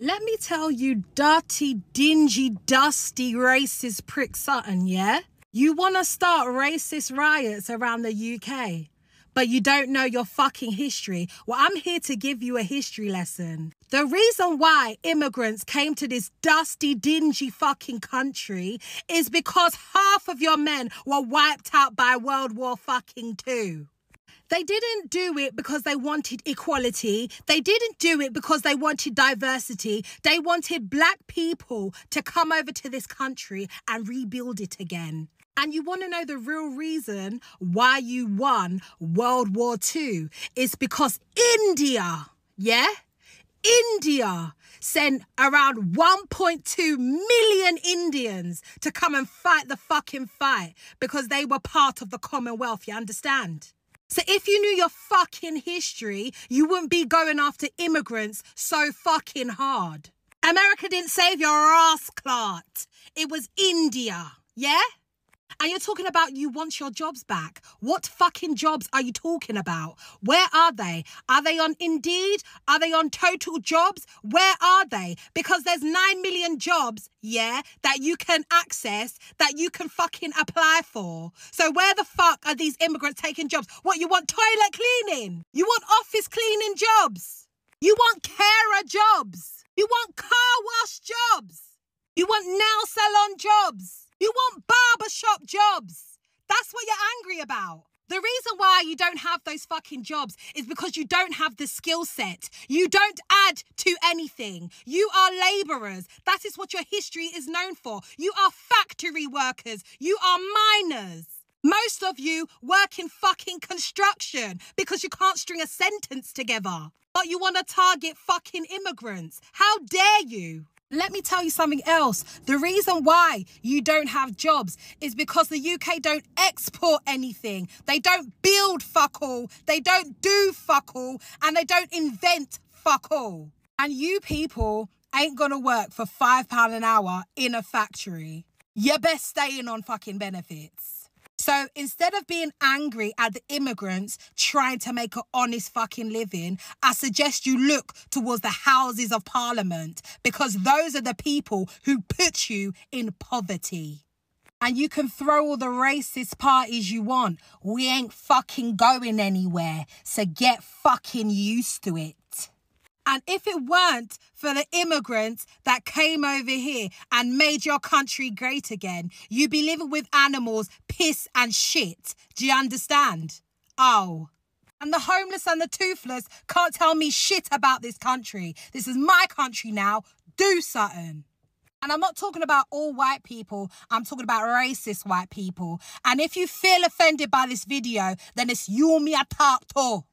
Let me tell you, dirty, dingy, dusty, racist prick Sutton, yeah? You want to start racist riots around the UK, but you don't know your fucking history. Well, I'm here to give you a history lesson. The reason why immigrants came to this dusty, dingy fucking country is because half of your men were wiped out by World War fucking two. They didn't do it because they wanted equality. They didn't do it because they wanted diversity. They wanted black people to come over to this country and rebuild it again. And you want to know the real reason why you won World War II? It's because India, yeah? India sent around 1.2 million Indians to come and fight the fucking fight because they were part of the Commonwealth, you understand? So if you knew your fucking history, you wouldn't be going after immigrants so fucking hard. America didn't save your ass, Clark. It was India, yeah? And you're talking about you want your jobs back. What fucking jobs are you talking about? Where are they? Are they on Indeed? Are they on Total Jobs? Where are they? Because there's 9 million jobs, yeah, that you can access, that you can fucking apply for. So where the fuck are these immigrants taking jobs? What, you want toilet cleaning? You want office cleaning jobs? You want carer jobs? You want car wash jobs? You want nail salon jobs? You want barbershop jobs. That's what you're angry about. The reason why you don't have those fucking jobs is because you don't have the skill set. You don't add to anything. You are laborers. That is what your history is known for. You are factory workers. You are miners. Most of you work in fucking construction because you can't string a sentence together. But you want to target fucking immigrants. How dare you? Let me tell you something else. The reason why you don't have jobs is because the UK don't export anything. They don't build fuck all. They don't do fuck all. And they don't invent fuck all. And you people ain't gonna work for £5 an hour in a factory. You're best staying on fucking benefits. So instead of being angry at the immigrants trying to make an honest fucking living, I suggest you look towards the houses of parliament because those are the people who put you in poverty. And you can throw all the racist parties you want. We ain't fucking going anywhere. So get fucking used to it. And if it weren't for the immigrants that came over here and made your country great again, you'd be living with animals, piss and shit. Do you understand? Oh. And the homeless and the toothless can't tell me shit about this country. This is my country now. Do something. And I'm not talking about all white people, I'm talking about racist white people. And if you feel offended by this video, then it's you me a talk to.